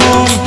home.